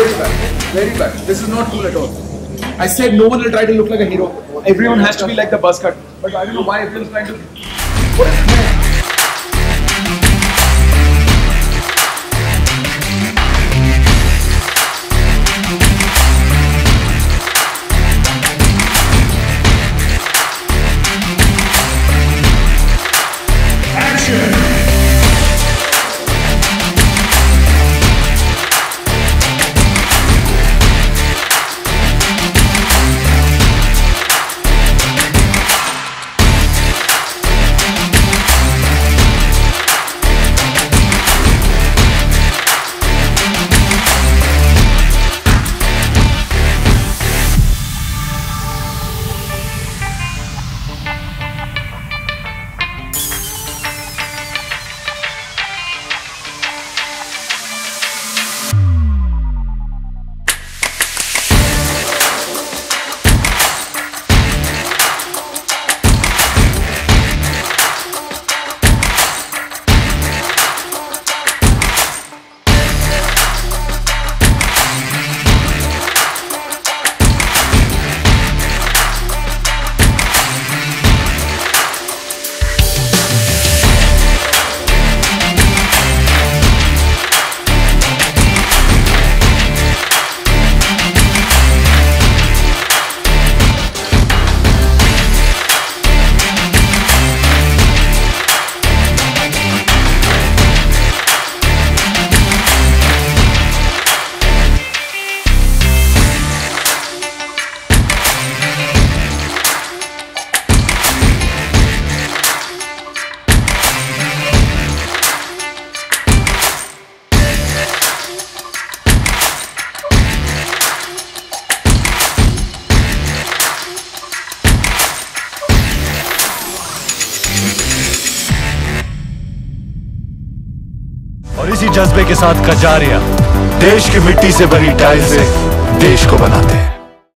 Very bad. Very bad. This is not cool at all. I said no one will try to look like a hero. Everyone has to be like the buzz cut. But I don't know why everyone's trying to. What is और इसी जज्बे के साथ कजारिया देश की मिट्टी से बनी टाइल से देश को बनाते हैं।